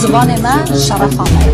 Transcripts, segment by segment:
زبان ما شرفانه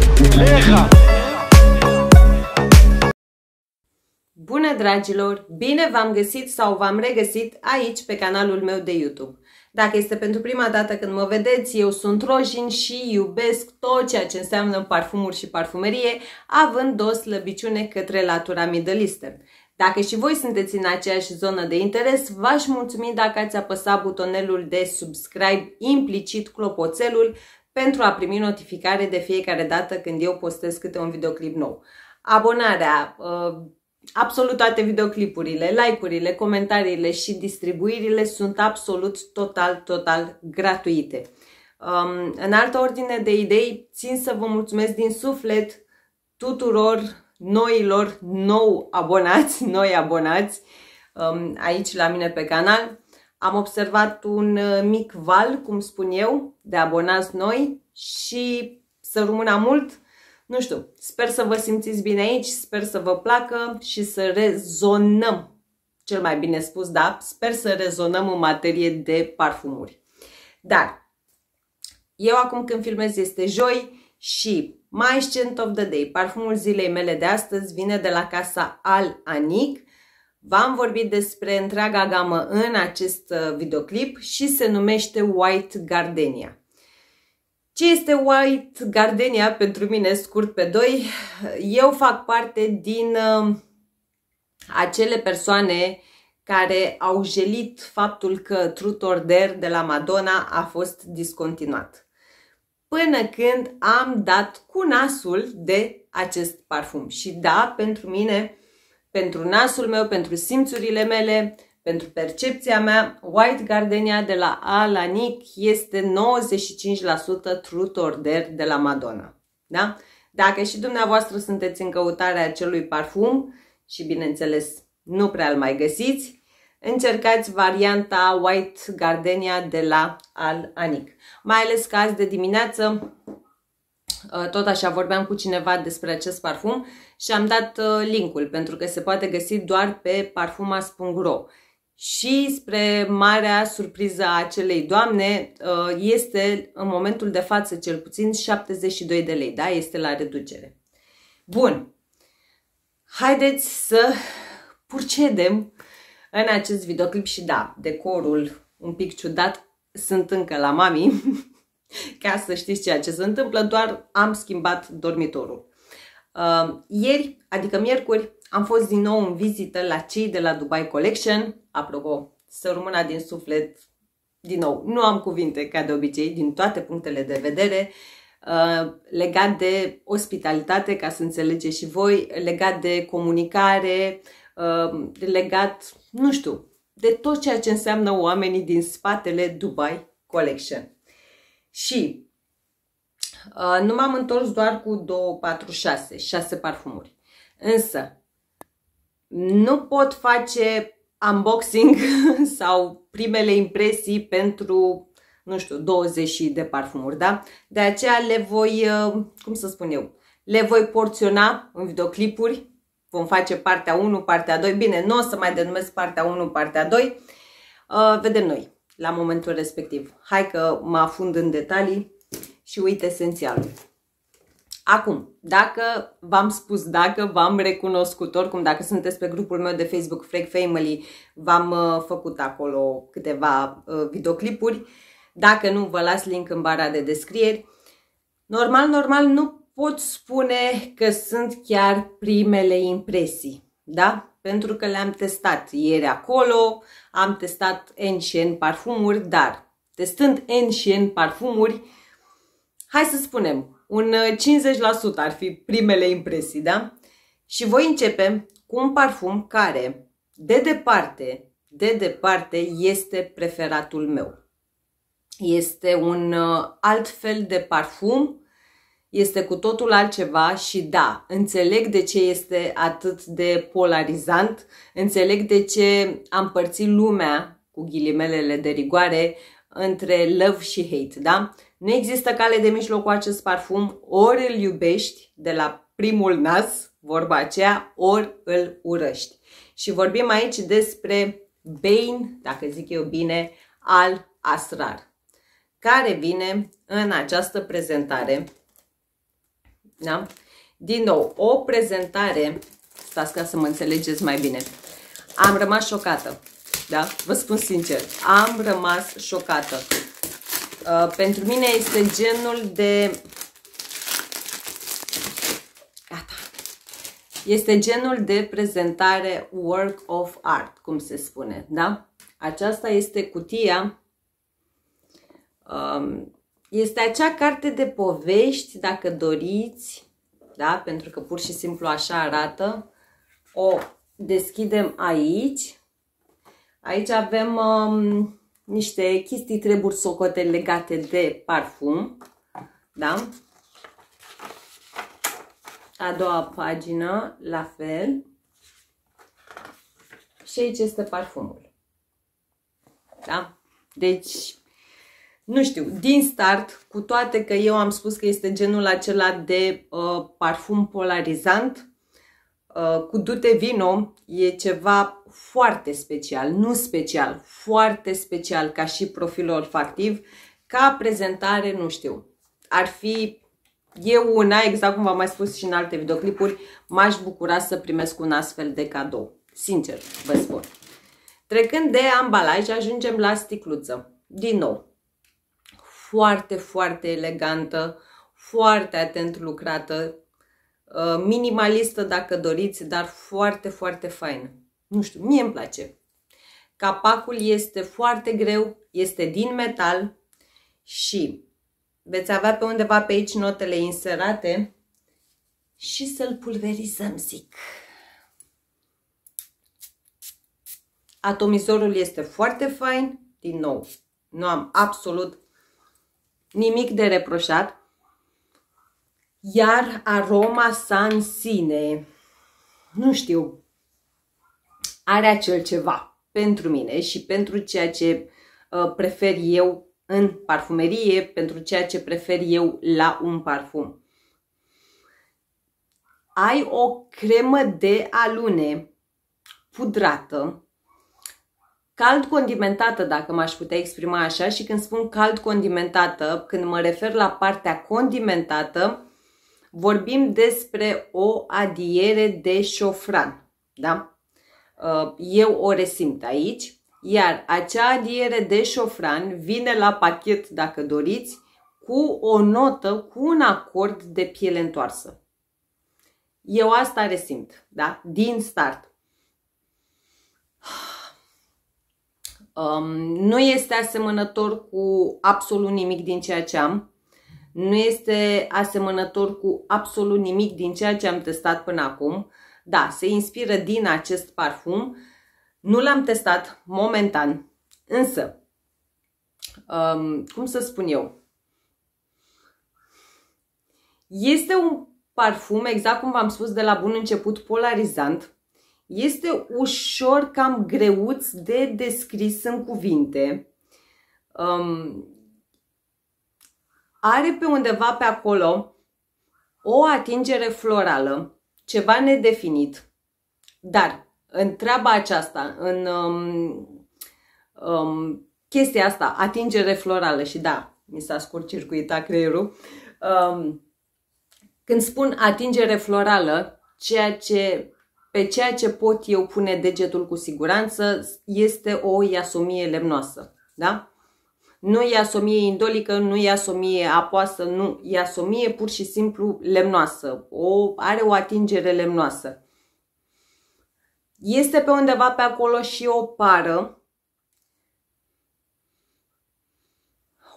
Bună dragilor! Bine v-am găsit sau v-am regăsit aici pe canalul meu de YouTube. Dacă este pentru prima dată când mă vedeți, eu sunt Rojin și iubesc tot ceea ce înseamnă parfumuri și parfumerie, având o slăbiciune către latura Middle Eastern. Dacă și voi sunteți în aceeași zonă de interes, v-aș mulțumi dacă ați apăsat butonelul de subscribe, implicit clopoțelul, pentru a primi notificare de fiecare dată când eu postez câte un videoclip nou. Abonarea, uh, absolut toate videoclipurile, like-urile, comentariile și distribuirile sunt absolut total, total gratuite. Um, în altă ordine de idei, țin să vă mulțumesc din suflet tuturor noilor nou abonați, noi abonați um, aici la mine pe canal. Am observat un uh, mic val, cum spun eu, de abonați noi și să rămână mult. Nu știu, sper să vă simțiți bine aici, sper să vă placă și să rezonăm, cel mai bine spus, da, sper să rezonăm în materie de parfumuri. Dar, eu acum când filmez este joi și My Scent of the Day, parfumul zilei mele de astăzi, vine de la casa Al Anic. V-am vorbit despre întreaga gamă în acest uh, videoclip și se numește White Gardenia. Ce este White Gardenia pentru mine, scurt pe doi? Eu fac parte din uh, acele persoane care au jelit faptul că Truth or Dare de la Madonna a fost discontinuat până când am dat cu nasul de acest parfum. Și da, pentru mine, pentru nasul meu, pentru simțurile mele, pentru percepția mea, White Gardenia de la Alanic este 95% Truth or Dare de la Madonna. Da? Dacă și dumneavoastră sunteți în căutarea acelui parfum și bineînțeles nu prea îl mai găsiți, încercați varianta White Gardenia de la Al Anic. Mai ales că azi de dimineață uh, tot așa vorbeam cu cineva despre acest parfum și am dat uh, linkul pentru că se poate găsi doar pe parfumas.ro și spre marea surpriză a acelei doamne uh, este în momentul de față cel puțin 72 de lei, da? Este la reducere. Bun, haideți să procedem în acest videoclip și da, decorul un pic ciudat, sunt încă la mami, ca să știți ceea ce se întâmplă, doar am schimbat dormitorul. Uh, ieri, adică miercuri, am fost din nou în vizită la cei de la Dubai Collection, apropo, să rămână din suflet, din nou, nu am cuvinte ca de obicei, din toate punctele de vedere, uh, legat de ospitalitate, ca să înțelegeți și voi, legat de comunicare, uh, legat nu știu, de tot ceea ce înseamnă oamenii din spatele Dubai Collection. Și uh, nu m-am întors doar cu 2, 4, 6, 6 parfumuri. Însă, nu pot face unboxing sau primele impresii pentru, nu știu, 20 de parfumuri, da? De aceea le voi, uh, cum să spun eu, le voi porționa în videoclipuri vom face partea 1, partea 2. Bine, nu o să mai denumesc partea 1, partea 2. Uh, vedem noi la momentul respectiv. Hai că mă afund în detalii și uite esențialul. Acum, dacă v-am spus, dacă v-am recunoscut, oricum dacă sunteți pe grupul meu de Facebook Freak Family, v-am uh, făcut acolo câteva uh, videoclipuri. Dacă nu, vă las link în bara de descrieri. Normal, normal, nu pot spune că sunt chiar primele impresii, da? Pentru că le-am testat ieri acolo, am testat N și N parfumuri, dar testând N și N parfumuri, hai să spunem, un 50% ar fi primele impresii, da? Și voi începe cu un parfum care, de departe, de departe, este preferatul meu. Este un uh, alt fel de parfum este cu totul altceva și da, înțeleg de ce este atât de polarizant, înțeleg de ce am părțit lumea, cu ghilimelele de rigoare, între love și hate, da? Nu există cale de mijloc cu acest parfum, ori îl iubești de la primul nas, vorba aceea, ori îl urăști. Și vorbim aici despre Bane, dacă zic eu bine, al Asrar. care vine în această prezentare. Da? Din nou, o prezentare, stați ca să mă înțelegeți mai bine. Am rămas șocată, da? Vă spun sincer, am rămas șocată. Uh, pentru mine este genul de... Gata. Este genul de prezentare work of art, cum se spune, da? Aceasta este cutia um, este acea carte de povești, dacă doriți, da? pentru că pur și simplu așa arată. O deschidem aici. Aici avem um, niște chestii treburi socote legate de parfum. Da? A doua pagină, la fel. Și aici este parfumul. Da? Deci, nu știu, din start, cu toate că eu am spus că este genul acela de uh, parfum polarizant, uh, cu Dute Vino e ceva foarte special, nu special, foarte special ca și profil olfactiv, ca prezentare, nu știu, ar fi eu una, exact cum v-am mai spus și în alte videoclipuri, m-aș bucura să primesc un astfel de cadou. Sincer, vă spun. Trecând de ambalaj, ajungem la sticluță. Din nou, foarte, foarte elegantă, foarte atent lucrată, uh, minimalistă dacă doriți, dar foarte, foarte faină. Nu știu, mie îmi place. Capacul este foarte greu, este din metal și veți avea pe undeva pe aici notele inserate și să-l pulverizăm, zic. Atomizorul este foarte fain, din nou, nu am absolut nimic de reproșat. Iar aroma sa în sine, nu știu, are acel ceva pentru mine și pentru ceea ce uh, prefer eu în parfumerie, pentru ceea ce prefer eu la un parfum. Ai o cremă de alune pudrată cald condimentată, dacă m-aș putea exprima așa, și când spun cald condimentată, când mă refer la partea condimentată, vorbim despre o adiere de șofran. Da? Uh, eu o resimt aici, iar acea adiere de șofran vine la pachet, dacă doriți, cu o notă, cu un acord de piele întoarsă. Eu asta resimt, da? Din start. Um, nu este asemănător cu absolut nimic din ceea ce am. Nu este asemănător cu absolut nimic din ceea ce am testat până acum. Da, se inspiră din acest parfum. Nu l-am testat momentan, însă, um, cum să spun eu, este un parfum, exact cum v-am spus de la bun început, polarizant este ușor cam greuț de descris în cuvinte. Um, are pe undeva pe acolo o atingere florală, ceva nedefinit, dar în treaba aceasta, în um, um, chestia asta, atingere florală și da, mi s-a scurt circuitat creierul, um, când spun atingere florală, ceea ce pe ceea ce pot eu pune degetul cu siguranță este o iasomie lemnoasă. Da? Nu iasomie indolică, nu iasomie apoasă, nu iasomie pur și simplu lemnoasă. O, are o atingere lemnoasă. Este pe undeva pe acolo și o pară.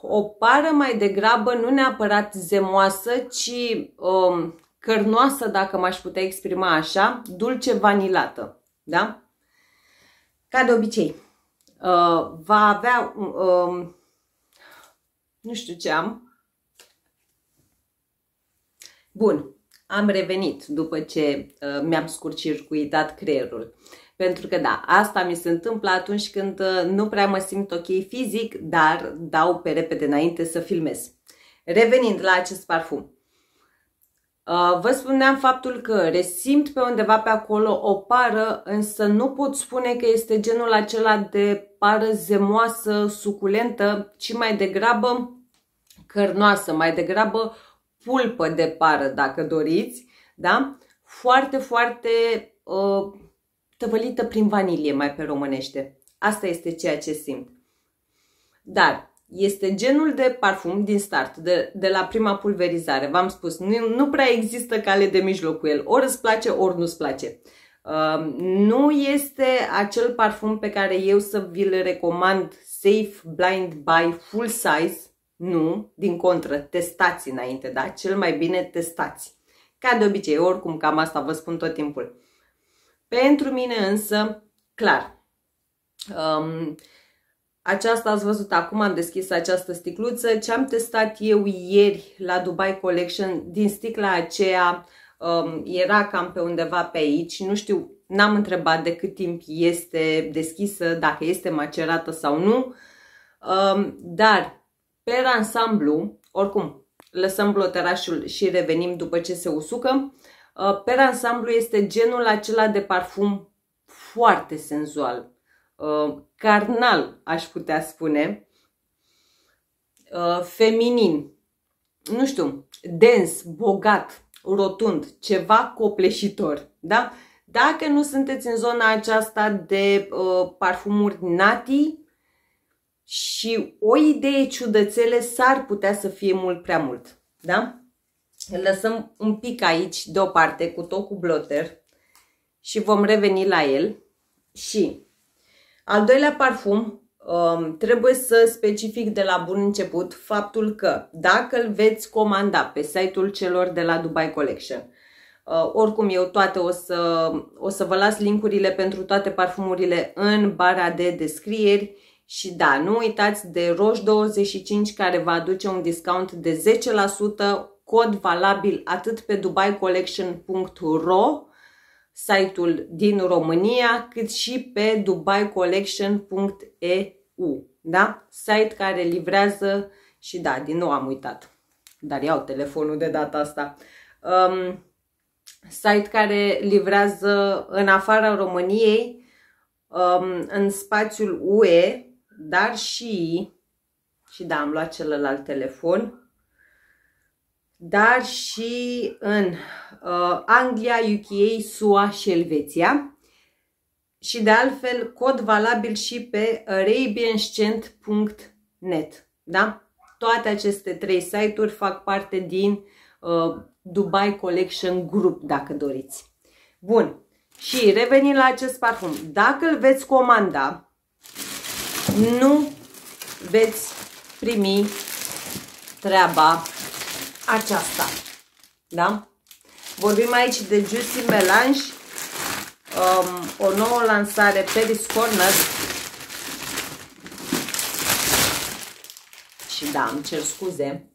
O pară mai degrabă, nu neapărat zemoasă, ci um, cărnoasă, dacă m-aș putea exprima așa, dulce vanilată. Da? Ca de obicei, uh, va avea, uh, nu știu ce am. Bun, am revenit după ce uh, mi-am scurcircuitat creierul. Pentru că da, asta mi se întâmplă atunci când uh, nu prea mă simt ok fizic, dar dau pe repede înainte să filmez. Revenind la acest parfum. Uh, vă spuneam faptul că resimt pe undeva pe acolo o pară, însă nu pot spune că este genul acela de pară zemoasă, suculentă, ci mai degrabă cărnoasă, mai degrabă pulpă de pară, dacă doriți, da? Foarte, foarte uh, tăvălită prin vanilie, mai pe românește. Asta este ceea ce simt. Dar este genul de parfum din start, de, de la prima pulverizare. V-am spus, nu, nu prea există cale de mijloc cu el. Ori îți place, ori nu-ți place. Uh, nu este acel parfum pe care eu să vi-l recomand safe blind buy full size. Nu, din contră, testați înainte, da? Cel mai bine testați. Ca de obicei, oricum cam asta vă spun tot timpul. Pentru mine însă, clar, um, aceasta ați văzut, acum am deschis această sticluță. Ce am testat eu ieri la Dubai Collection, din sticla aceea, um, era cam pe undeva pe aici. Nu știu, n-am întrebat de cât timp este deschisă, dacă este macerată sau nu. Um, dar, pe ansamblu, oricum, lăsăm bloterașul și revenim după ce se usucă. Uh, pe ansamblu este genul acela de parfum foarte senzual uh, carnal, aș putea spune, uh, feminin, nu știu, dens, bogat, rotund, ceva copleșitor, da? Dacă nu sunteți în zona aceasta de uh, parfumuri nati și o idee ciudățele s-ar putea să fie mult prea mult, da? Îl lăsăm un pic aici deoparte cu tot cu blotter și vom reveni la el și al doilea parfum, um, trebuie să specific de la bun început faptul că dacă îl veți comanda pe site-ul celor de la Dubai Collection, uh, oricum eu toate o să, o să vă las linkurile pentru toate parfumurile în bara de descrieri. Și da, nu uitați de Roș25 care va aduce un discount de 10%, cod valabil atât pe dubaicollection.ro site-ul din România, cât și pe dubaicollection.eu, da? Site care livrează și da, din nou am uitat, dar iau telefonul de data asta. Um, site care livrează în afara României, um, în spațiul UE, dar și, și da, am luat celălalt telefon, dar și în uh, Anglia, UK, SUA și Elveția. Și de altfel, cod valabil și pe arabianscent.net. Da? Toate aceste trei site-uri fac parte din uh, Dubai Collection Group, dacă doriți. Bun. Și revenim la acest parfum. Dacă îl veți comanda, nu veți primi treaba aceasta. Da? Vorbim aici de Juicy Melange, um, o nouă lansare Paris Corner. Și da, îmi cer scuze.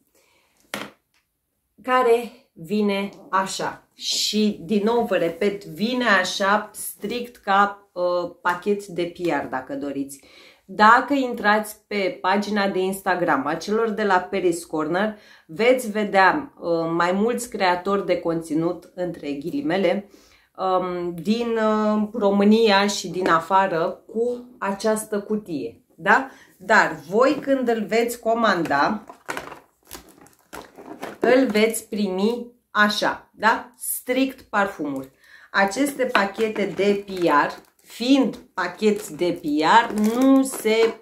Care vine așa. Și din nou vă repet, vine așa strict ca uh, pachet de PR dacă doriți. Dacă intrați pe pagina de Instagram a celor de la Paris Corner, veți vedea uh, mai mulți creatori de conținut, între ghilimele, um, din uh, România și din afară cu această cutie. Da? Dar voi când îl veți comanda, îl veți primi așa, da? Strict parfumul. Aceste pachete de PR fiind pachet de PR, nu se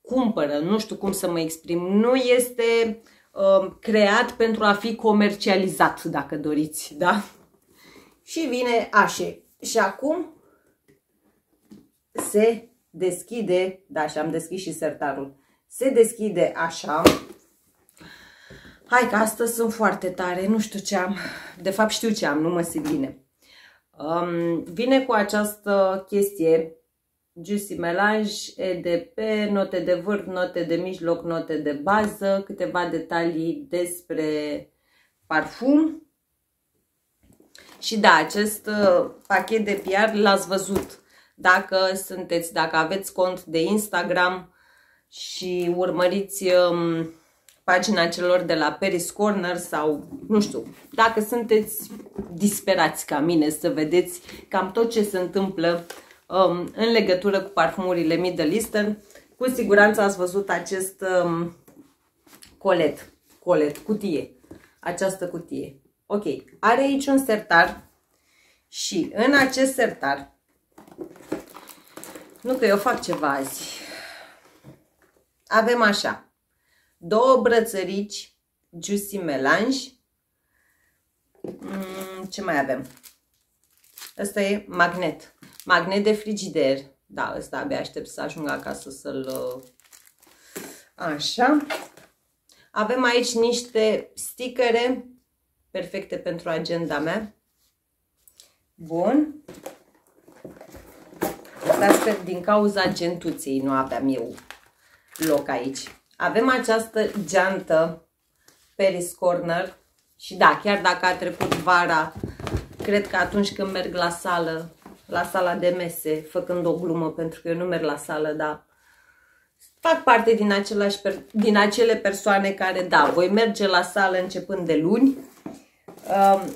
cumpără, nu știu cum să mă exprim, nu este uh, creat pentru a fi comercializat, dacă doriți, da? Și vine așa. Și acum se deschide, da, și am deschis și sertarul, se deschide așa. Hai că astăzi sunt foarte tare, nu știu ce am, de fapt știu ce am, nu mă simt bine. Um, vine cu această chestie Juicy Melange, EDP, note de vârf, note de mijloc, note de bază, câteva detalii despre parfum. Și da, acest uh, pachet de PR l-ați văzut. Dacă sunteți, dacă aveți cont de Instagram și urmăriți um, pagina celor de la Paris Corner sau, nu știu, dacă sunteți disperați ca mine să vedeți cam tot ce se întâmplă um, în legătură cu parfumurile Middle Eastern, cu siguranță ați văzut acest um, colet, colet, cutie, această cutie. Ok, are aici un sertar și în acest sertar, nu că eu fac ceva azi, avem așa, două brățărici Juicy Melange. Mm, ce mai avem? Asta e magnet. Magnet de frigider. Da, ăsta abia aștept să ajung acasă să-l... Uh, așa. Avem aici niște sticăre perfecte pentru agenda mea. Bun. Dar sper din cauza gentuței nu aveam eu loc aici. Avem această geantă Paris Corner. Și da, chiar dacă a trecut vara, cred că atunci când merg la sală, la sala de mese, făcând o glumă, pentru că eu nu merg la sală, dar fac parte din, același, din acele persoane care, da, voi merge la sală începând de luni,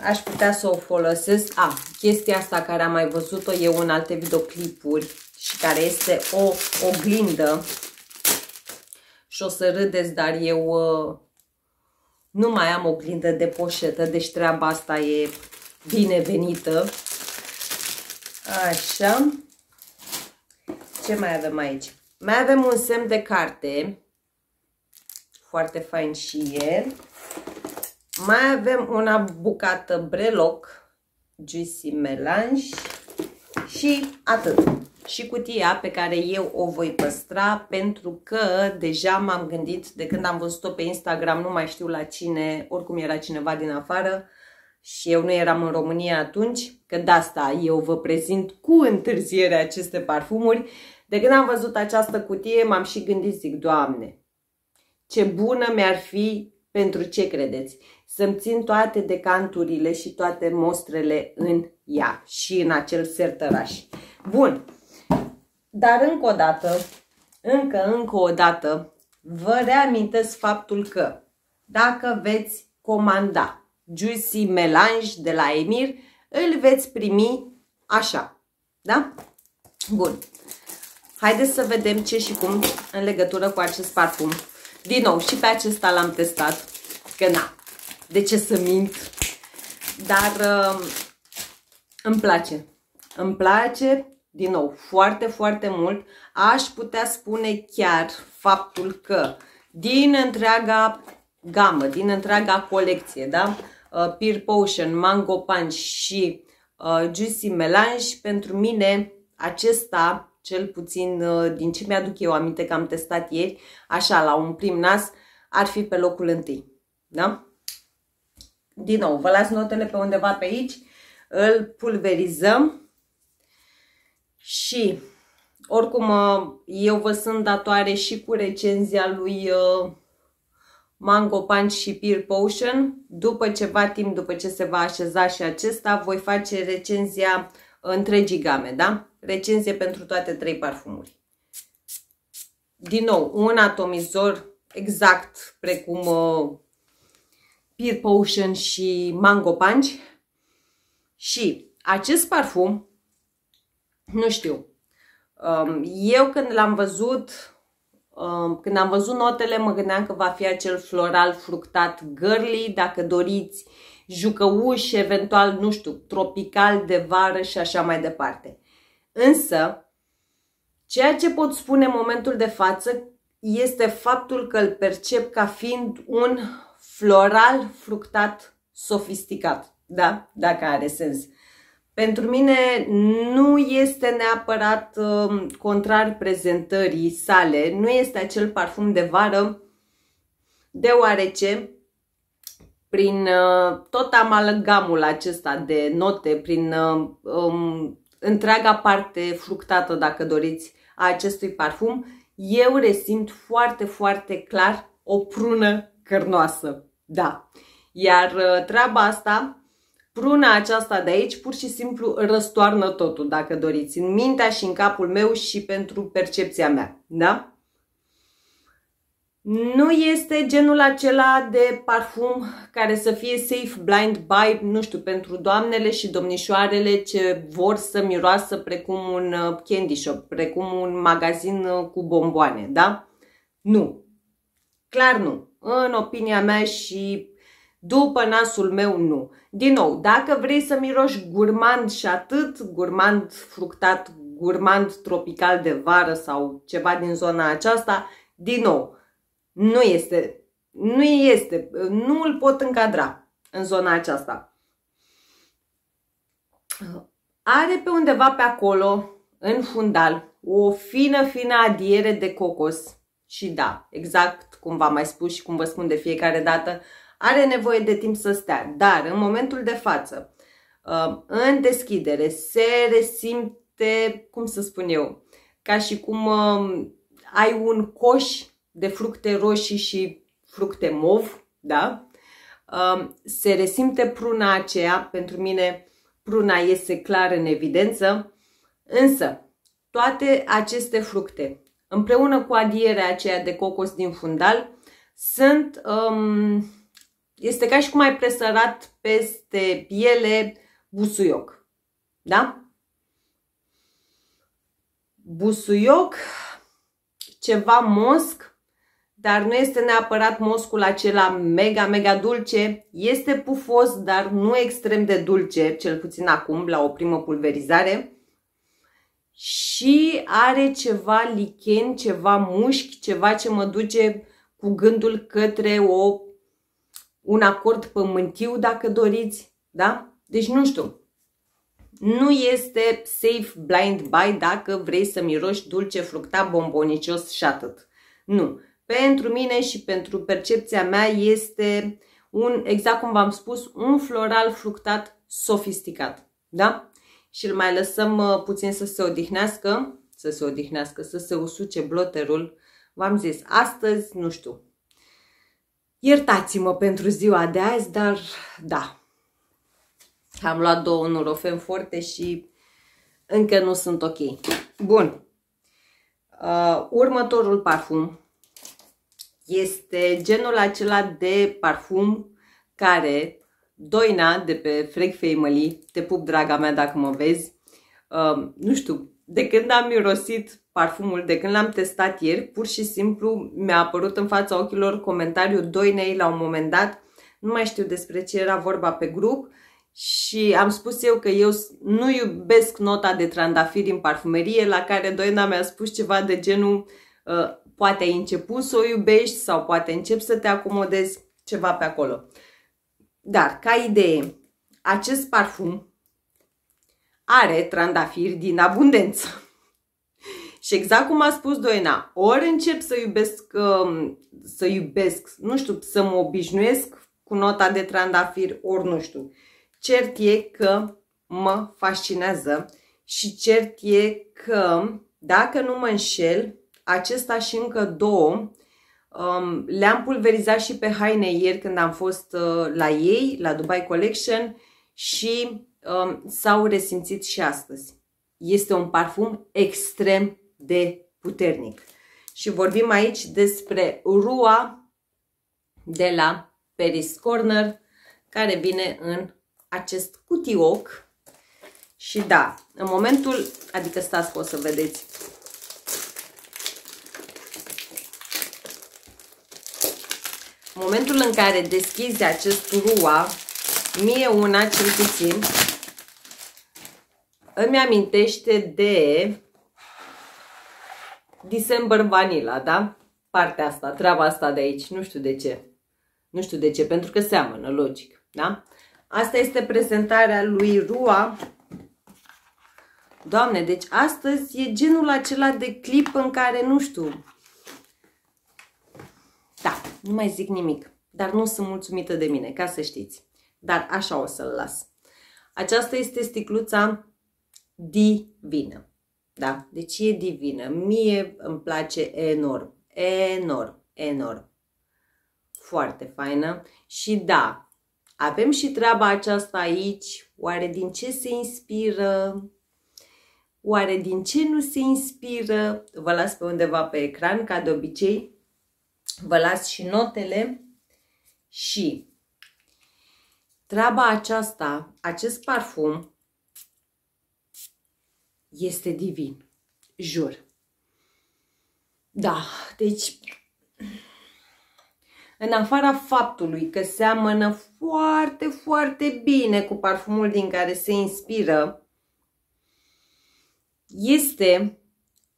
aș putea să o folosesc. A, chestia asta care am mai văzut-o eu în alte videoclipuri și care este o oglindă și o să râdeți, dar eu uh, nu mai am o oglindă de poșetă, deci treaba asta e binevenită. Așa. Ce mai avem aici? Mai avem un semn de carte. Foarte fain și el. Mai avem una bucată breloc. Juicy Melange. Și atât și cutia pe care eu o voi păstra pentru că deja m-am gândit de când am văzut-o pe Instagram, nu mai știu la cine, oricum era cineva din afară și eu nu eram în România atunci, că de asta eu vă prezint cu întârziere aceste parfumuri. De când am văzut această cutie m-am și gândit, zic, Doamne, ce bună mi-ar fi pentru ce credeți? Să-mi țin toate decanturile și toate mostrele în ea și în acel sertăraș. Bun, dar încă o dată, încă, încă o dată, vă reamintesc faptul că dacă veți comanda Juicy Melange de la Emir, îl veți primi așa. Da? Bun. Haideți să vedem ce și cum în legătură cu acest parfum. Din nou, și pe acesta l-am testat. Că na, de ce să mint? Dar uh, îmi place. Îmi place din nou, foarte, foarte mult. Aș putea spune chiar faptul că din întreaga gamă, din întreaga colecție, da? Uh, Peer Potion, Mango Punch și uh, Juicy Melange, pentru mine acesta, cel puțin uh, din ce mi-aduc eu aminte că am testat ieri, așa, la un prim nas, ar fi pe locul întâi. Da? Din nou, vă las notele pe undeva pe aici, îl pulverizăm și oricum uh, eu vă sunt datoare și cu recenzia lui uh, Mango Punch și Peer Potion. După ceva timp, după ce se va așeza și acesta, voi face recenzia întregii game, da? Recenzie pentru toate trei parfumuri. Din nou, un atomizor exact precum uh, Peer Potion și Mango Punch. Și acest parfum nu știu. Um, eu când l-am văzut, um, când am văzut notele, mă gândeam că va fi acel floral fructat girly, dacă doriți, jucăuș, eventual, nu știu, tropical de vară și așa mai departe. Însă, ceea ce pot spune în momentul de față este faptul că îl percep ca fiind un floral fructat sofisticat. Da? Dacă are sens. Pentru mine nu este neapărat uh, contrar prezentării sale, nu este acel parfum de vară, deoarece prin uh, tot amalgamul acesta de note, prin uh, um, întreaga parte fructată, dacă doriți, a acestui parfum, eu resimt foarte, foarte clar o prună cărnoasă. Da. Iar uh, treaba asta pruna aceasta de aici pur și simplu răstoarnă totul, dacă doriți, în mintea și în capul meu și pentru percepția mea, da? Nu este genul acela de parfum care să fie safe blind buy, nu știu, pentru doamnele și domnișoarele ce vor să miroasă precum un uh, candy shop, precum un magazin uh, cu bomboane, da? Nu. Clar nu. În opinia mea și după nasul meu, nu. Din nou, dacă vrei să miroși gurmand și atât, gurmand fructat, gurmand tropical de vară sau ceva din zona aceasta, din nou, nu este, nu este, nu îl pot încadra în zona aceasta. Are pe undeva pe acolo, în fundal, o fină, fină adiere de cocos. Și da, exact cum v-am mai spus și cum vă spun de fiecare dată, are nevoie de timp să stea. Dar în momentul de față, uh, în deschidere, se resimte, cum să spun eu, ca și cum um, ai un coș de fructe roșii și fructe mov, da? Um, se resimte pruna aceea, pentru mine pruna iese clar în evidență, însă toate aceste fructe, împreună cu adierea aceea de cocos din fundal, sunt, um, este ca și cum ai presărat peste piele busuioc, da? Busuioc, ceva mosc, dar nu este neapărat moscul acela mega, mega dulce. Este pufos, dar nu extrem de dulce, cel puțin acum, la o primă pulverizare. Și are ceva lichen, ceva mușchi, ceva ce mă duce cu gândul către o, un acord pământiu, dacă doriți. Da? Deci nu știu. Nu este safe blind buy dacă vrei să miroși dulce, fructat, bombonicios și atât. Nu pentru mine și pentru percepția mea este un, exact cum v-am spus, un floral fructat sofisticat. Da? Și îl mai lăsăm uh, puțin să se odihnească, să se odihnească, să se usuce bloterul. V-am zis, astăzi, nu știu, iertați-mă pentru ziua de azi, dar da, am luat două nurofen forte și încă nu sunt ok. Bun. Uh, următorul parfum este genul acela de parfum care Doina de pe Freg Family, te pup draga mea dacă mă vezi, uh, nu știu, de când am mirosit parfumul, de când l-am testat ieri, pur și simplu mi-a apărut în fața ochilor comentariul Doinei la un moment dat, nu mai știu despre ce era vorba pe grup și am spus eu că eu nu iubesc nota de trandafiri în parfumerie, la care Doina mi-a spus ceva de genul uh, Poate ai început să o iubești sau poate începi să te acomodezi ceva pe acolo. Dar, ca idee, acest parfum are trandafiri din abundență. Și exact cum a spus Doina, ori încep să iubesc, um, să iubesc, nu știu, să mă obișnuiesc cu nota de trandafir, ori nu știu. Cert e că mă fascinează și cert e că, dacă nu mă înșel, acesta și încă două um, le-am pulverizat și pe haine ieri când am fost uh, la ei, la Dubai Collection și um, s-au resimțit și astăzi. Este un parfum extrem de puternic. Și vorbim aici despre Rua de la Paris Corner, care vine în acest cutioc. Și da, în momentul, adică stați că o să vedeți, momentul în care deschizi acest rua, mie una cel puțin, îmi amintește de December Vanilla, da? Partea asta, treaba asta de aici, nu știu de ce. Nu știu de ce, pentru că seamănă, logic, da? Asta este prezentarea lui Rua. Doamne, deci astăzi e genul acela de clip în care, nu știu, da, nu mai zic nimic, dar nu sunt mulțumită de mine, ca să știți. Dar așa o să-l las. Aceasta este sticluța divină. Da, deci e divină. Mie îmi place enorm, enorm, enorm. Foarte faină. Și da, avem și treaba aceasta aici. Oare din ce se inspiră? Oare din ce nu se inspiră? Vă las pe undeva pe ecran, ca de obicei vă las și notele și treaba aceasta, acest parfum este divin, jur. Da, deci în afara faptului că seamănă foarte, foarte bine cu parfumul din care se inspiră, este,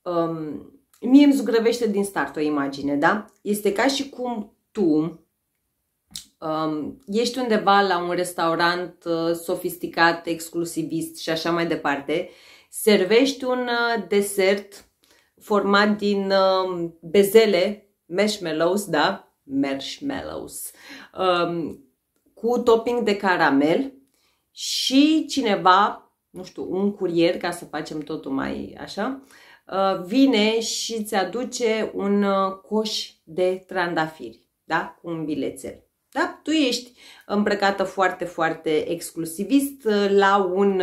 um, mie îmi zugrăvește din start o imagine, da? Este ca și cum tu um, ești undeva la un restaurant uh, sofisticat, exclusivist și așa mai departe, servești un uh, desert format din uh, bezele, marshmallows, da? marshmallows, um, cu topping de caramel și cineva, nu știu, un curier, ca să facem totul mai așa, uh, vine și îți aduce un uh, coș de trandafiri, da? Cu un bilețel. Da? Tu ești îmbrăcată foarte, foarte exclusivist uh, la un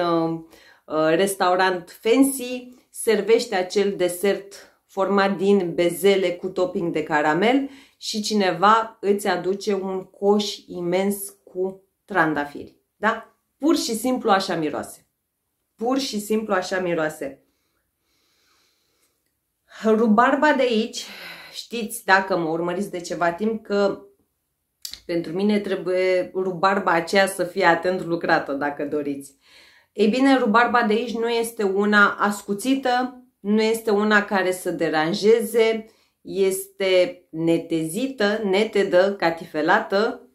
restaurant fancy, servește acel desert format din bezele cu topping de caramel și cineva îți aduce un coș imens cu trandafiri. Da? Pur și simplu așa miroase. Pur și simplu așa miroase. Rubarba de aici, știți dacă mă urmăriți de ceva timp că pentru mine trebuie rubarba aceea să fie atent lucrată dacă doriți. Ei bine, rubarba de aici nu este una ascuțită, nu este una care să deranjeze, este netezită, netedă, catifelată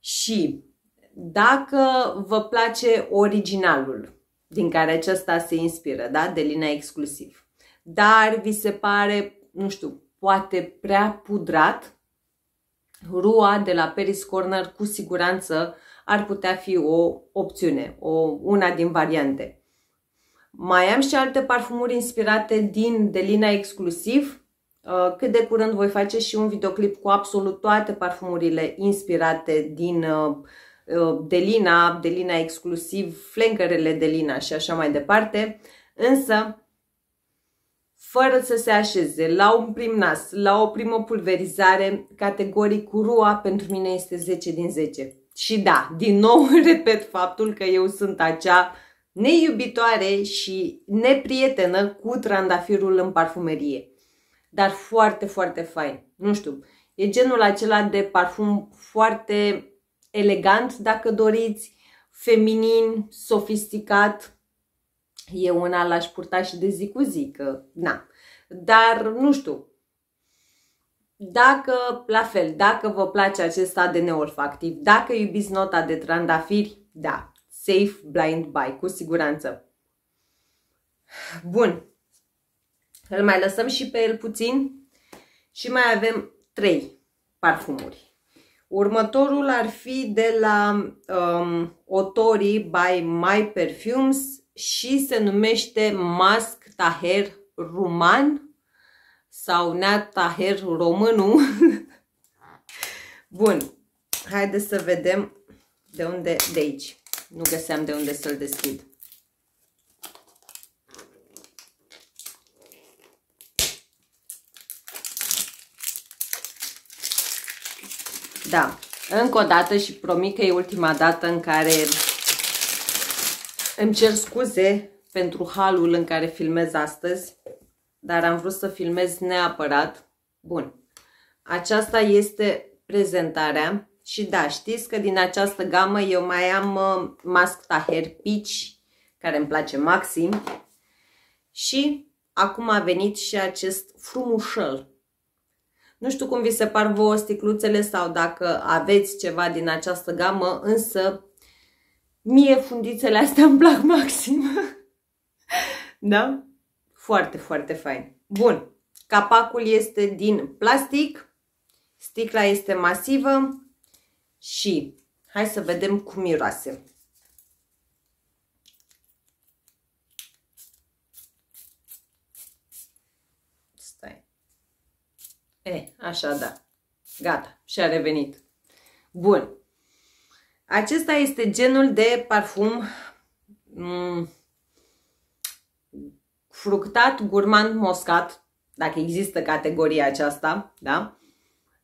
și dacă vă place originalul din care acesta se inspiră, da? de lina exclusiv, dar vi se pare, nu știu, poate prea pudrat, rua de la Paris Corner cu siguranță ar putea fi o opțiune, o, una din variante. Mai am și alte parfumuri inspirate din Delina exclusiv. Uh, cât de curând voi face și un videoclip cu absolut toate parfumurile inspirate din uh, uh, Delina, Delina exclusiv, flankerele Delina și așa mai departe. Însă, fără să se așeze la un prim nas, la o primă pulverizare, categoric cu rua pentru mine este 10 din 10. Și da, din nou repet faptul că eu sunt acea neiubitoare și neprietenă cu trandafirul în parfumerie. Dar foarte, foarte fain. Nu știu, e genul acela de parfum foarte elegant, dacă doriți, feminin, sofisticat. E una l-aș purta și de zi cu zi, că na. Dar, nu știu, dacă, la fel, dacă vă place acest ADN olfactiv, dacă iubiți nota de trandafiri, da, safe blind buy, cu siguranță. Bun. Îl mai lăsăm și pe el puțin și mai avem trei parfumuri. Următorul ar fi de la um, Otori by My Perfumes și se numește Mask Taher Ruman sau Nea Taher Românu. Bun, haideți să vedem de unde, de aici. Nu găseam de unde să-l deschid. Da, încă o dată și promit că e ultima dată în care îmi cer scuze pentru halul în care filmez astăzi, dar am vrut să filmez neapărat. Bun, aceasta este prezentarea și da, știți că din această gamă eu mai am uh, Mask Taher Peach, care îmi place maxim. Și acum a venit și acest frumușel. Nu știu cum vi se par vouă sticluțele sau dacă aveți ceva din această gamă, însă mie fundițele astea îmi plac maxim. da? Foarte, foarte fain. Bun. Capacul este din plastic. Sticla este masivă și hai să vedem cum miroase. Stai. E, așa da. Gata, și-a revenit. Bun. Acesta este genul de parfum mm, fructat, gurmand, moscat, dacă există categoria aceasta, da?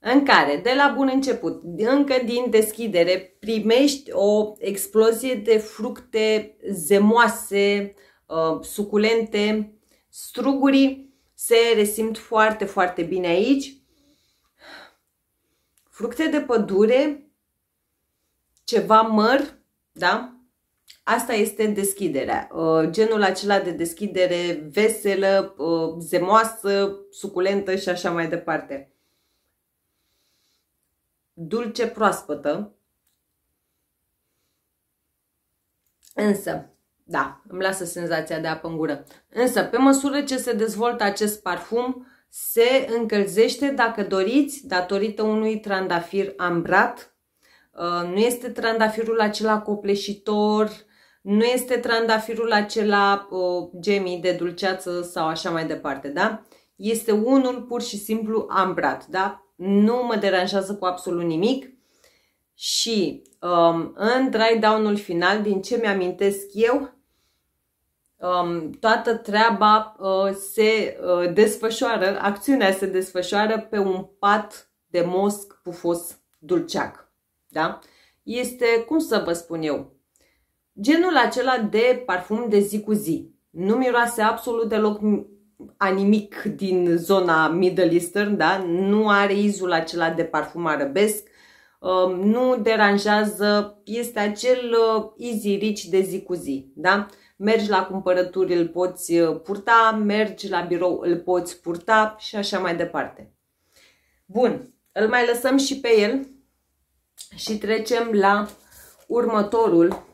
în care, de la bun început, încă din deschidere, primești o explozie de fructe zemoase, uh, suculente, strugurii se resimt foarte, foarte bine aici. Fructe de pădure, ceva măr, da? Asta este deschiderea. Uh, genul acela de deschidere veselă, uh, zemoasă, suculentă și așa mai departe. Dulce proaspătă. Însă, da, îmi lasă senzația de apă în gură. Însă, pe măsură ce se dezvoltă acest parfum, se încălzește, dacă doriți, datorită unui trandafir ambrat. Uh, nu este trandafirul acela copleșitor, nu este trandafirul acela uh, gemii de dulceață sau așa mai departe, da? Este unul pur și simplu ambrat, da? Nu mă deranjează cu absolut nimic și um, în dry down-ul final, din ce mi-amintesc eu, um, toată treaba uh, se uh, desfășoară, acțiunea se desfășoară pe un pat de mosc pufos dulceac. Da? Este, cum să vă spun eu, genul acela de parfum de zi cu zi. Nu miroase absolut deloc a nimic din zona Middle Eastern, da? nu are izul acela de parfum arabesc, um, nu deranjează, este acel uh, easy rich de zi cu zi. Da? Mergi la cumpărături, îl poți uh, purta, mergi la birou, îl poți purta și așa mai departe. Bun, îl mai lăsăm și pe el și trecem la următorul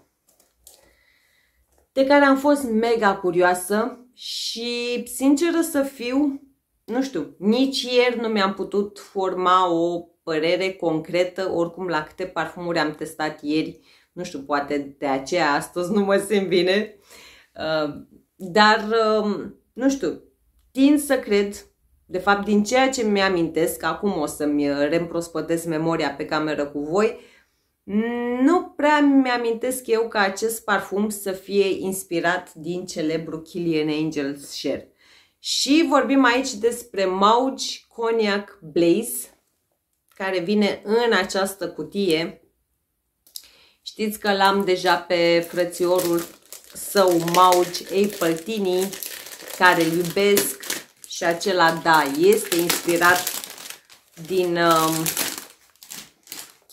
de care am fost mega curioasă și, sinceră să fiu, nu știu, nici ieri nu mi-am putut forma o părere concretă, oricum la câte parfumuri am testat ieri, nu știu, poate de aceea astăzi nu mă simt bine, uh, dar, um, nu știu, tind să cred, de fapt, din ceea ce mi-amintesc, acum o să-mi reîmprospătesc memoria pe cameră cu voi, nu prea mi-amintesc eu ca acest parfum să fie inspirat din celebru Killian Angels Share. Și vorbim aici despre Mauge Cognac Blaze, care vine în această cutie. Știți că l-am deja pe frățiorul său Mauge Apple Tini, care îl iubesc și acela, da, este inspirat din... Um,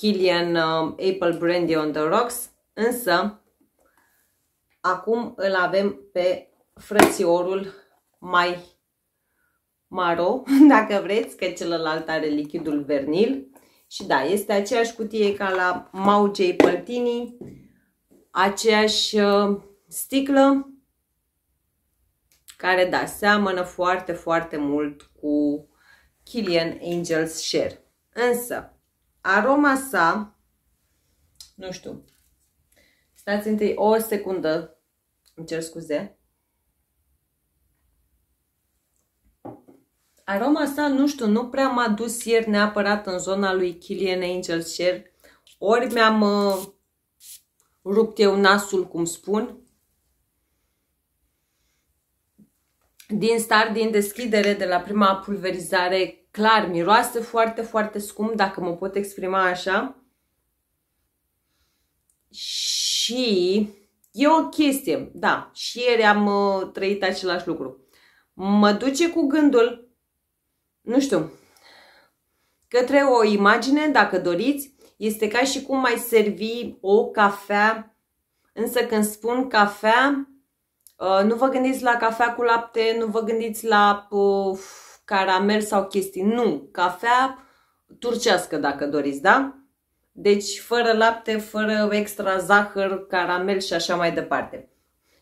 Killian uh, Apple Brandy on the Rocks, însă acum îl avem pe frățiorul mai maro, dacă vreți, că celălalt are lichidul vernil. Și da, este aceeași cutie ca la Mauge Păltini, aceeași uh, sticlă, care da, seamănă foarte, foarte mult cu Killian Angels Share. Însă, aroma sa, nu știu, stați întâi o secundă, îmi cer scuze. Aroma sa, nu știu, nu prea m-a dus ieri neapărat în zona lui Killian Angels Share. Ori mi-am uh, rupt eu nasul, cum spun. Din start, din deschidere, de la prima pulverizare, clar, miroase foarte, foarte scump, dacă mă pot exprima așa. Și e o chestie, da, și ieri am uh, trăit același lucru. Mă duce cu gândul, nu știu, către o imagine, dacă doriți, este ca și cum mai servi o cafea, însă când spun cafea, uh, nu vă gândiți la cafea cu lapte, nu vă gândiți la uh, caramel sau chestii. Nu, cafea turcească dacă doriți, da? Deci fără lapte, fără extra zahăr, caramel și așa mai departe.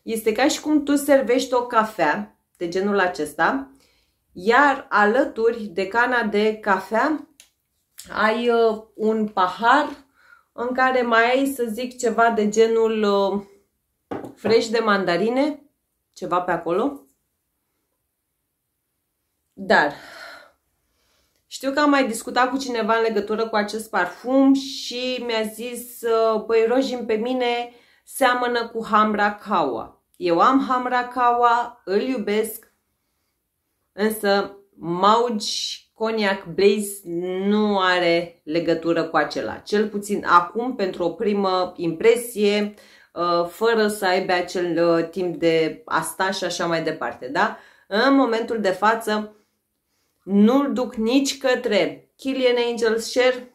Este ca și cum tu servești o cafea de genul acesta, iar alături de cana de cafea ai uh, un pahar în care mai ai, să zic, ceva de genul uh, fresh de mandarine, ceva pe acolo, dar știu că am mai discutat cu cineva în legătură cu acest parfum și mi-a zis, băi, rojim pe mine seamănă cu Hamra Kawa. Eu am Hamra Kawa, îl iubesc, însă Maugi Cognac Blaze nu are legătură cu acela. Cel puțin acum, pentru o primă impresie, uh, fără să aibă acel uh, timp de asta și așa mai departe, da? În momentul de față, nu-l duc nici către Killian Angels Share,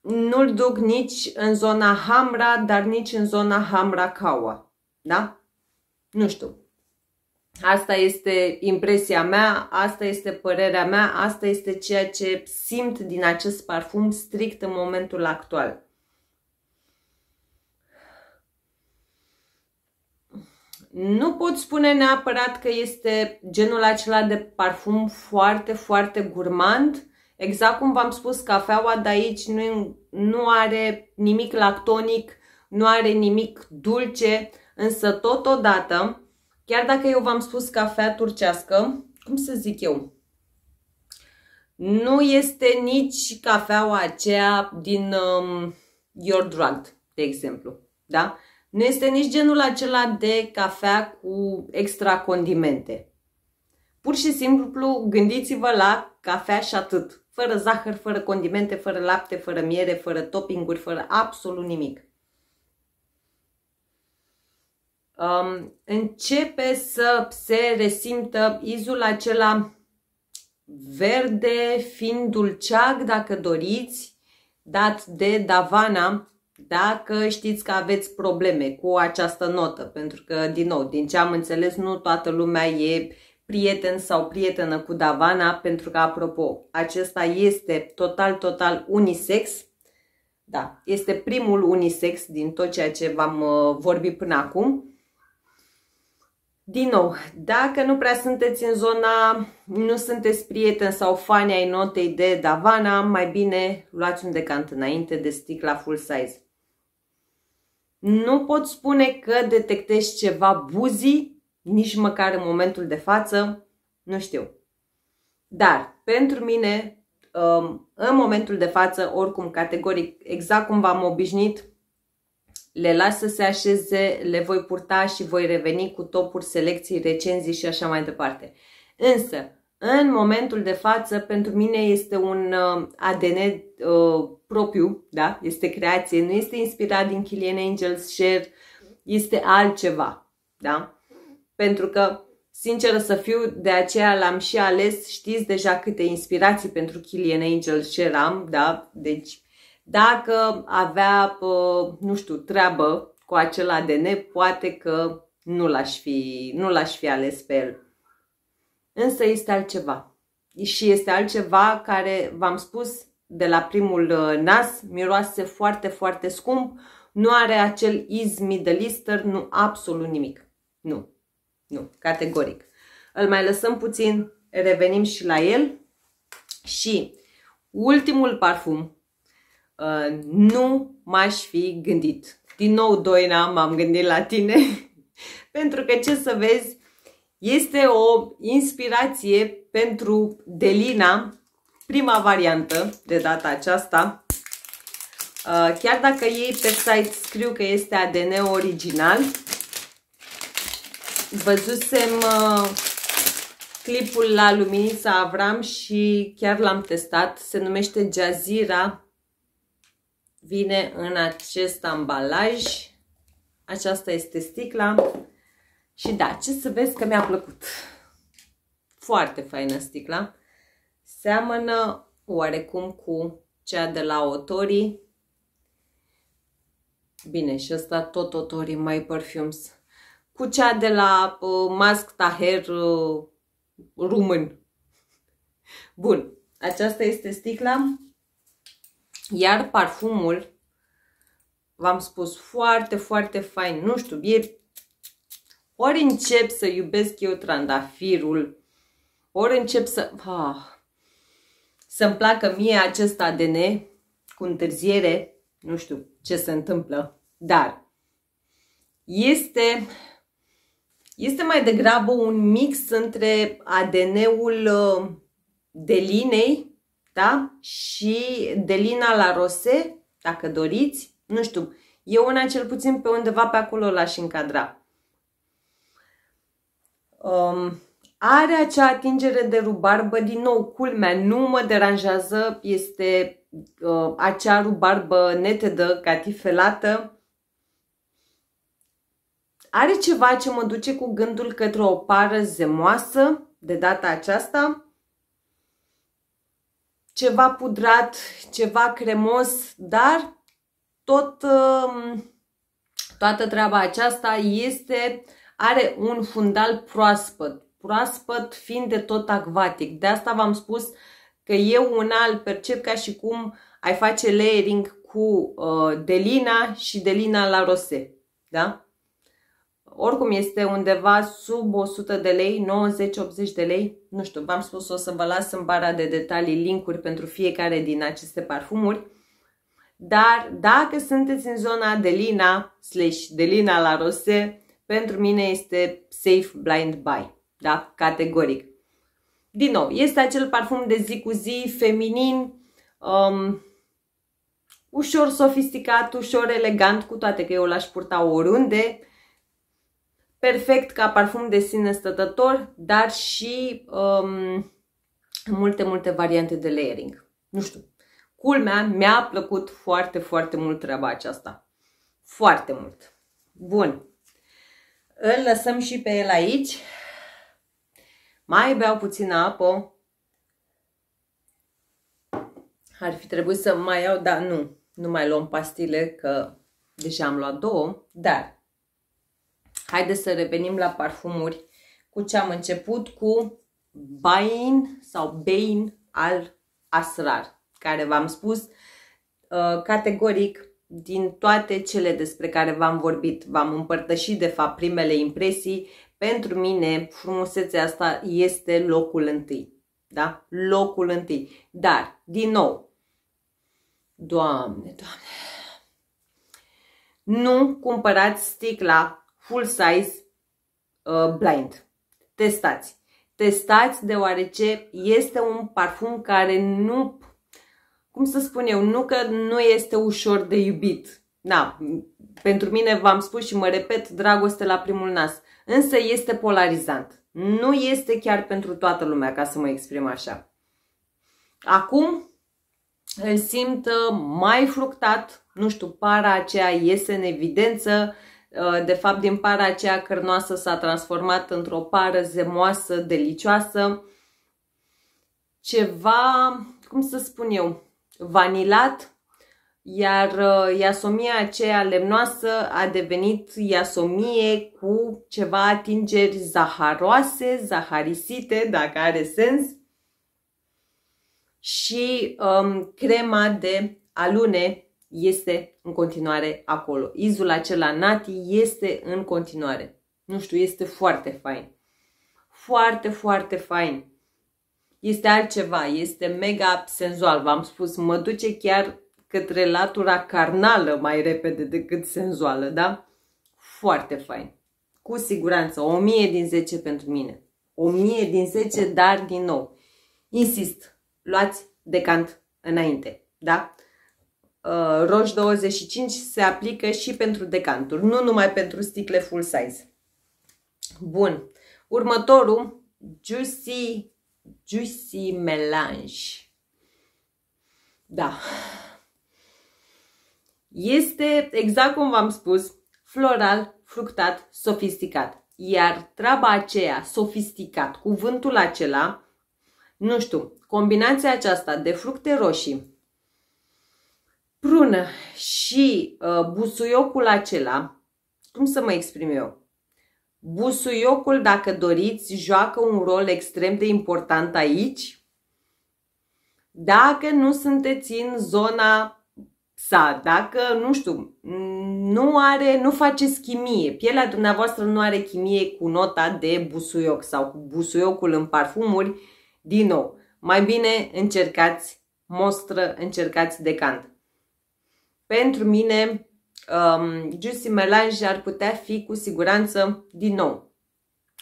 nu-l duc nici în zona Hamra, dar nici în zona Hamra-Kawa, da? Nu știu, Asta este impresia mea, asta este părerea mea, asta este ceea ce simt din acest parfum strict în momentul actual. Nu pot spune neapărat că este genul acela de parfum foarte, foarte gurmand. Exact cum v-am spus, cafeaua de aici nu, nu are nimic lactonic, nu are nimic dulce, însă totodată Chiar dacă eu v-am spus cafea turcească, cum să zic eu, nu este nici cafeaua aceea din um, Your Drugged, de exemplu. Da? Nu este nici genul acela de cafea cu extra condimente. Pur și simplu gândiți-vă la cafea și atât. Fără zahăr, fără condimente, fără lapte, fără miere, fără toppinguri, fără absolut nimic um, începe să se resimtă izul acela verde, fin dulceag, dacă doriți, dat de Davana, dacă știți că aveți probleme cu această notă, pentru că, din nou, din ce am înțeles, nu toată lumea e prieten sau prietenă cu Davana, pentru că, apropo, acesta este total, total unisex. Da, este primul unisex din tot ceea ce v-am uh, vorbit până acum. Din nou, dacă nu prea sunteți în zona, nu sunteți prieteni sau fani ai notei de Davana, mai bine luați un decant înainte de sticla full size. Nu pot spune că detectez ceva buzi, nici măcar în momentul de față, nu știu. Dar, pentru mine, um, în momentul de față, oricum, categoric, exact cum v-am obișnuit, le las să se așeze, le voi purta și voi reveni cu topuri, selecții, recenzii și așa mai departe. Însă, în momentul de față, pentru mine este un uh, ADN uh, propriu, da? este creație, nu este inspirat din Killian Angels Share, este altceva. Da? Pentru că, sinceră să fiu, de aceea l-am și ales, știți deja câte inspirații pentru Killian Angels Share am, da? deci dacă avea, nu știu, treabă cu acel ADN, poate că nu l-aș fi, nu l-aș fi ales pe el. Însă este altceva. Și este altceva care, v-am spus, de la primul uh, nas, miroase foarte, foarte scump, nu are acel iz Middle Eastern, nu, absolut nimic. Nu, nu, categoric. Îl mai lăsăm puțin, revenim și la el. Și ultimul parfum Uh, nu m-aș fi gândit. Din nou, Doina, m-am gândit la tine, pentru că, ce să vezi, este o inspirație pentru Delina, prima variantă de data aceasta. Uh, chiar dacă ei pe site scriu că este ADN original, văzusem uh, clipul la Luminița Avram și chiar l-am testat. Se numește Jazira Vine în acest ambalaj. Aceasta este sticla. Și da, ce să vezi că mi-a plăcut. Foarte faină sticla. Seamănă oarecum cu cea de la Otori. Bine, și ăsta tot Otori My Perfumes. Cu cea de la uh, Mask Taher uh, român. Bun, aceasta este sticla. Iar parfumul, v-am spus, foarte, foarte fain. Nu știu, e... Ori încep să iubesc eu trandafirul, ori încep să... Ah, să-mi placă mie acest ADN cu întârziere, nu știu ce se întâmplă, dar este, este mai degrabă un mix între ADN-ul uh, delinei da? Și Delina la Rose, dacă doriți, nu știu, eu una cel puțin pe undeva pe acolo l-aș încadra. Um, are acea atingere de rubarbă, din nou, culmea, nu mă deranjează, este uh, acea rubarbă netedă, catifelată. Are ceva ce mă duce cu gândul către o pară zemoasă, de data aceasta. Ceva pudrat, ceva cremos, dar tot, uh, toată treaba aceasta este, are un fundal proaspăt proaspăt fiind de tot acvatic. De asta v-am spus că eu una îl percep ca și cum ai face layering cu uh, delina și delina la rose. Da? Oricum este undeva sub 100 de lei, 90-80 de lei. Nu știu, v-am spus o să vă las în bara de detalii linkuri pentru fiecare din aceste parfumuri. Dar dacă sunteți în zona Delina slash Delina la rose, pentru mine este safe blind buy. Da? Categoric. Din nou, este acel parfum de zi cu zi, feminin, um, ușor sofisticat, ușor elegant, cu toate că eu l-aș purta oriunde. Perfect ca parfum de sine stătător, dar și um, multe, multe variante de layering. Nu știu. Culmea, mi-a plăcut foarte, foarte mult treaba aceasta. Foarte mult. Bun. Îl lăsăm și pe el aici. Mai beau puțină apă. Ar fi trebuit să mai iau, dar nu. Nu mai luăm pastile, că deja am luat două. Dar, haideți să revenim la parfumuri cu ce am început cu Bain sau Bain al Asrar, care v-am spus uh, categoric din toate cele despre care v-am vorbit. V-am împărtășit de fapt primele impresii pentru mine, frumusețea asta este locul întâi. Da? Locul întâi. Dar, din nou, Doamne, Doamne, nu cumpărați sticla full size uh, blind. Testați. Testați deoarece este un parfum care nu, cum să spun eu, nu că nu este ușor de iubit. Da, pentru mine v-am spus și mă repet, dragoste la primul nas însă este polarizant. Nu este chiar pentru toată lumea, ca să mă exprim așa. Acum îl simt uh, mai fructat, nu știu, para aceea iese în evidență, uh, de fapt din para aceea cărnoasă s-a transformat într-o pară zemoasă, delicioasă, ceva, cum să spun eu, vanilat, iar uh, iasomia aceea lemnoasă a devenit iasomie cu ceva atingeri zaharoase, zaharisite, dacă are sens. Și um, crema de alune este în continuare acolo. Izul acela nati este în continuare. Nu știu, este foarte fain. Foarte, foarte fain. Este altceva, este mega senzual. V-am spus, mă duce chiar către latura carnală mai repede decât senzuală, da? Foarte fain. Cu siguranță, 1000 din 10 pentru mine. 1000 din 10, dar din nou. Insist, luați decant înainte, da? Uh, Roș 25 se aplică și pentru decanturi, nu numai pentru sticle full size. Bun. Următorul, Juicy, Juicy Melange. Da, este, exact cum v-am spus, floral, fructat, sofisticat. Iar treaba aceea, sofisticat, cuvântul acela, nu știu, combinația aceasta de fructe roșii, prună și uh, busuiocul acela, cum să mă exprim eu? Busuiocul, dacă doriți, joacă un rol extrem de important aici. Dacă nu sunteți în zona sa, dacă, nu știu, nu are, nu faceți chimie, pielea dumneavoastră nu are chimie cu nota de busuioc sau cu busuiocul în parfumuri, din nou, mai bine încercați mostră, încercați decant. Pentru mine, um, Juicy Melange ar putea fi cu siguranță, din nou,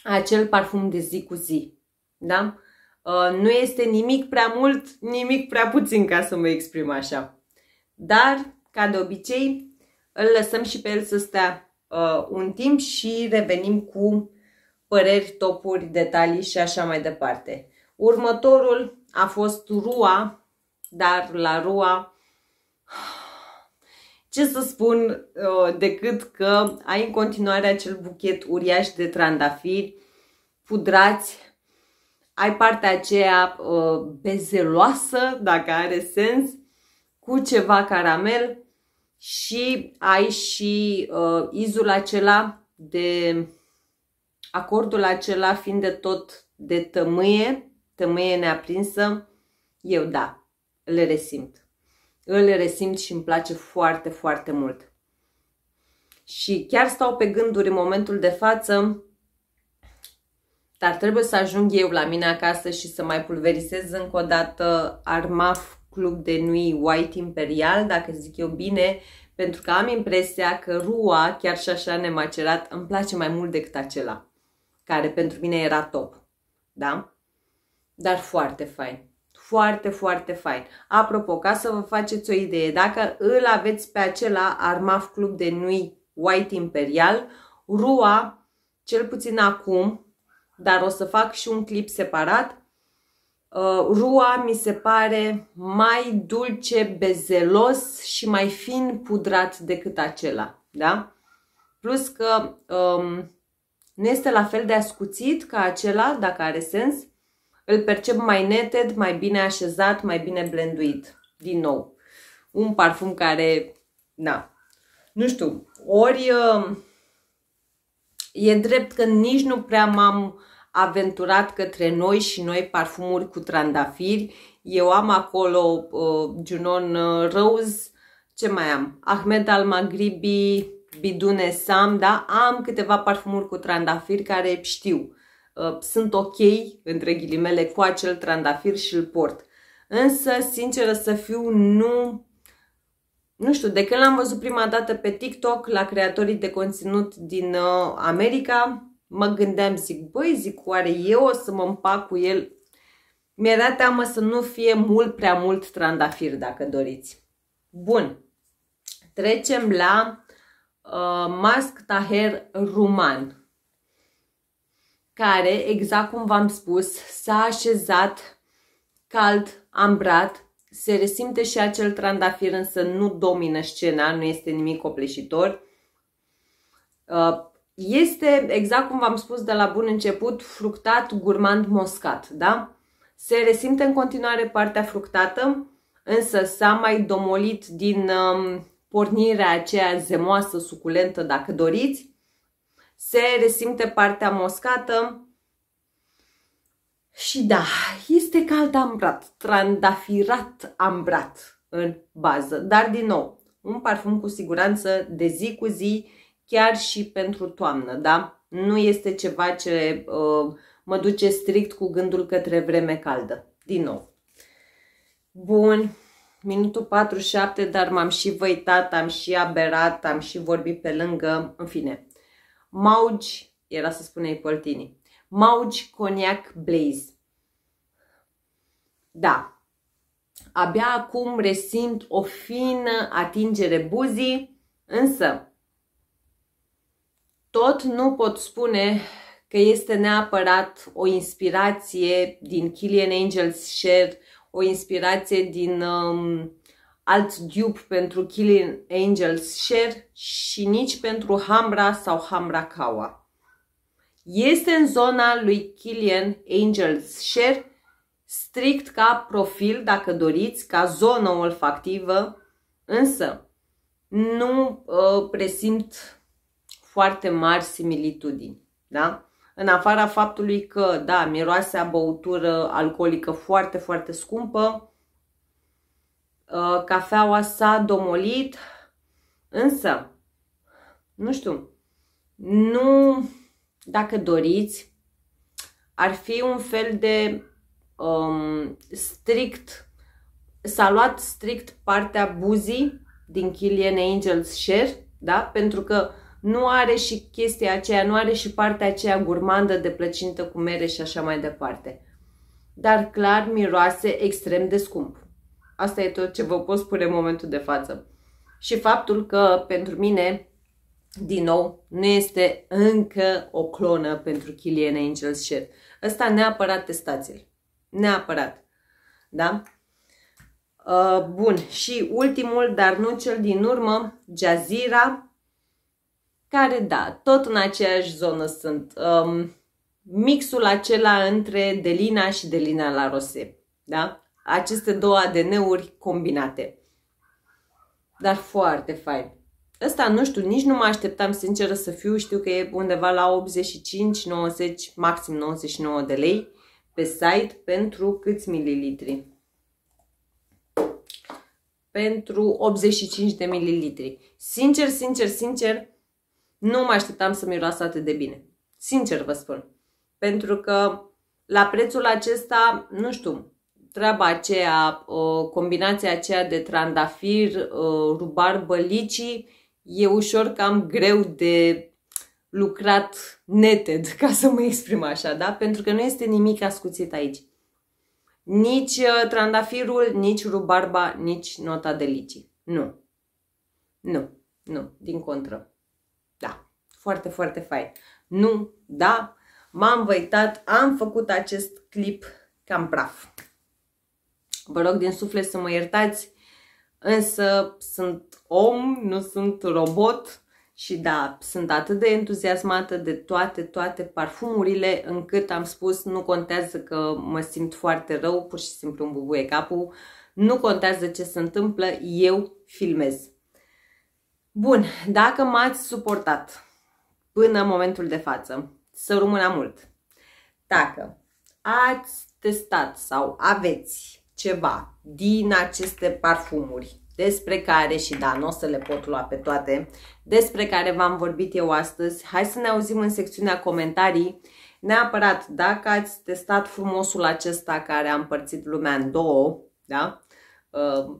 acel parfum de zi cu zi. Da? Uh, nu este nimic prea mult, nimic prea puțin, ca să mă exprim așa. Dar, ca de obicei, îl lăsăm și pe el să stea uh, un timp și revenim cu păreri, topuri, detalii și așa mai departe. Următorul a fost Rua, dar la Rua ce să spun uh, decât că ai în continuare acel buchet uriaș de trandafiri pudrați, ai partea aceea uh, bezeloasă, dacă are sens, cu ceva caramel și ai și uh, izul acela de acordul acela fiind de tot de tămâie, tămâie neaprinsă, eu da, le resimt. Îl resimt și îmi place foarte, foarte mult. Și chiar stau pe gânduri în momentul de față, dar trebuie să ajung eu la mine acasă și să mai pulverisez încă o dată Armaf Club de Nui White Imperial, dacă zic eu bine, pentru că am impresia că rua, chiar și așa nemacerat, îmi place mai mult decât acela, care pentru mine era top. Da? Dar foarte fain. Foarte, foarte fain. Apropo, ca să vă faceți o idee, dacă îl aveți pe acela Armaf Club de Nui White Imperial, rua, cel puțin acum, dar o să fac și un clip separat, Uh, rua mi se pare mai dulce, bezelos și mai fin pudrat decât acela, da? Plus că um, nu este la fel de ascuțit ca acela, dacă are sens. Îl percep mai neted, mai bine așezat, mai bine blenduit. Din nou, un parfum care, na, nu știu, ori uh, e drept că nici nu prea m-am uh, aventurat către noi și noi parfumuri cu trandafiri. Eu am acolo uh, Junon uh, Rose, ce mai am? Ahmed Al Magribi, Bidune Sam, da? Am câteva parfumuri cu trandafiri care știu. Uh, sunt ok, între ghilimele, cu acel trandafir și îl port. Însă, sinceră să fiu, nu nu știu, de când l-am văzut prima dată pe TikTok la creatorii de conținut din uh, America, mă gândeam, zic, băi, zic, oare eu o să mă împac cu el? Mi-era teamă să nu fie mult prea mult trandafir, dacă doriți. Bun, trecem la uh, Mask Taher Ruman, care, exact cum v-am spus, s-a așezat cald, ambrat, se resimte și acel trandafir, însă nu domină scena, nu este nimic copleșitor. Uh, este, exact cum v-am spus de la bun început, fructat gurmand moscat, da? Se resimte în continuare partea fructată, însă s-a mai domolit din um, pornirea aceea zemoasă, suculentă, dacă doriți. Se resimte partea moscată și da, este cald ambrat, trandafirat ambrat în bază, dar din nou, un parfum cu siguranță de zi cu zi, chiar și pentru toamnă, da? Nu este ceva ce uh, mă duce strict cu gândul către vreme caldă. Din nou. Bun, minutul 47, dar m-am și văitat, am și aberat, am și vorbit pe lângă, în fine. Maugi, era să spune Poltini, Maugi Cognac Blaze. Da, abia acum resimt o fină atingere buzii, însă tot nu pot spune că este neapărat o inspirație din Killian Angels Share, o inspirație din um, alt dupe pentru Killian Angels Share și nici pentru Hamra sau Hamra Kawa. Este în zona lui Killian Angels Share strict ca profil, dacă doriți, ca zonă olfactivă, însă nu uh, presimt foarte mari similitudini. Da? În afara faptului că, da, miroase a băutură alcoolică foarte, foarte scumpă, uh, cafeaua s-a domolit, însă, nu știu, nu, dacă doriți, ar fi un fel de um, strict, s-a luat strict partea buzii din Killian Angels Share, da? Pentru că nu are și chestia aceea, nu are și partea aceea gurmandă de plăcintă cu mere și așa mai departe. Dar clar miroase extrem de scump. Asta e tot ce vă pot spune în momentul de față. Și faptul că pentru mine din nou, nu este încă o clonă pentru Killian Angels Share. Ăsta neapărat testați-l. Neapărat. Da? Uh, bun, și ultimul, dar nu cel din urmă, Jazira, care, da, tot în aceeași zonă sunt. Um, mixul acela între Delina și Delina la Rose. Da? Aceste două ADN-uri combinate. Dar foarte fain. Ăsta, nu știu, nici nu mă așteptam sinceră să fiu. Știu că e undeva la 85, 90, maxim 99 de lei pe site pentru câți mililitri? Pentru 85 de mililitri. Sincer, sincer, sincer, nu mă așteptam să miroasă atât de bine. Sincer vă spun. Pentru că la prețul acesta, nu știu, treaba aceea, o combinația aceea de trandafir, rubarbă, licii, e ușor cam greu de lucrat neted, ca să mă exprim așa, da? Pentru că nu este nimic ascuțit aici. Nici uh, trandafirul, nici rubarba, nici nota de lici. Nu. Nu. Nu. Din contră. Da. Foarte, foarte fain. Nu. Da. M-am văitat. Am făcut acest clip cam praf. Vă rog din suflet să mă iertați, însă sunt om, nu sunt robot și da, sunt atât de entuziasmată de toate, toate parfumurile încât am spus nu contează că mă simt foarte rău, pur și simplu îmi bubuie capul, nu contează ce se întâmplă, eu filmez. Bun, dacă m-ați suportat până în momentul de față, să rămână mult. Dacă ați testat sau aveți ceva din aceste parfumuri despre care, și da, nu o să le pot lua pe toate, despre care v-am vorbit eu astăzi, hai să ne auzim în secțiunea comentarii. Neapărat, dacă ați testat frumosul acesta care a împărțit lumea în două, da? Uh,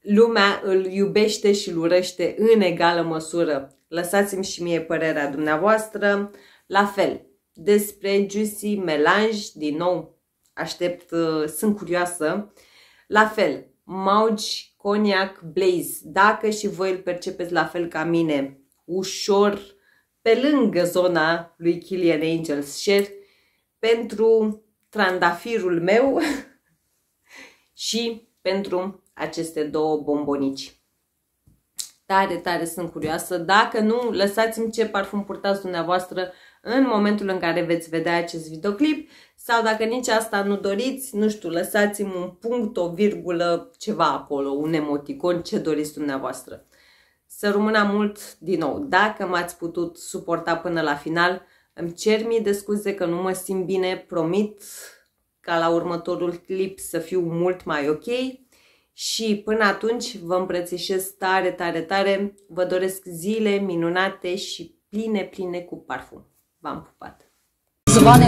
lumea îl iubește și îl urăște în egală măsură. Lăsați-mi și mie părerea dumneavoastră. La fel, despre Juicy Melange, din nou, aștept, uh, sunt curioasă. La fel, Maugi Cognac Blaze, dacă și voi îl percepeți la fel ca mine, ușor pe lângă zona lui Killian Angels Share, pentru trandafirul meu și pentru aceste două bombonici. Tare, tare sunt curioasă. Dacă nu, lăsați-mi ce parfum purtați dumneavoastră în momentul în care veți vedea acest videoclip sau dacă nici asta nu doriți, nu știu, lăsați-mi un punct, o virgulă, ceva acolo, un emoticon, ce doriți dumneavoastră. Să rămână mult din nou. Dacă m-ați putut suporta până la final, îmi cer mii de scuze că nu mă simt bine, promit ca la următorul clip să fiu mult mai ok și până atunci vă îmbrățișez tare, tare, tare. Vă doresc zile minunate și pline, pline cu parfum. V-am pupat! زبان